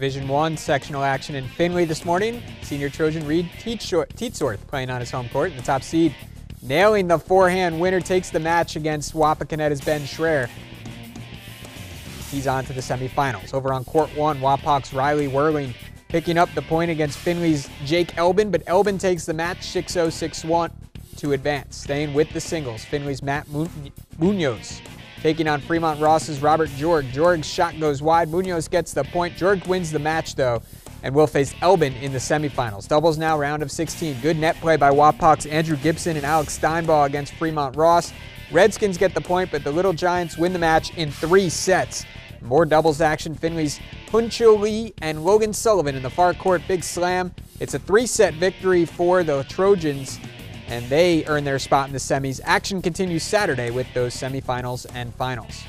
Division One sectional action in Findlay this morning. Senior Trojan Reed Tietzorth playing on his home court in the top seed. Nailing the forehand winner takes the match against Wapakoneta's Ben Schreier. He's on to the semifinals. Over on court one, Wapak's Riley Whirling picking up the point against Findlay's Jake Elbin, but Elbin takes the match 6-0, 6-1 to advance. Staying with the singles, Findlay's Matt Munoz taking on Fremont Ross's Robert Jorg. Jorg's shot goes wide. Munoz gets the point. Jorg wins the match, though, and will face Elbin in the semifinals. Doubles now, round of 16. Good net play by Wapak's Andrew Gibson and Alex Steinball against Fremont Ross. Redskins get the point, but the Little Giants win the match in three sets. More doubles action. Findlay's Huncho Lee and Logan Sullivan in the far court big slam. It's a three set victory for the Trojans and they earn their spot in the semis. Action continues Saturday with those semifinals and finals.